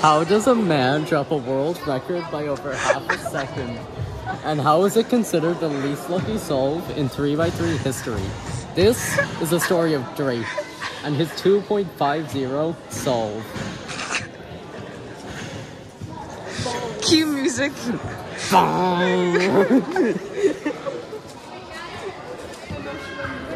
How does a man drop a world record by over half a second? And how is it considered the least lucky solve in 3x3 history? This is the story of Drake and his 2.50 solve. Cue music. Bong.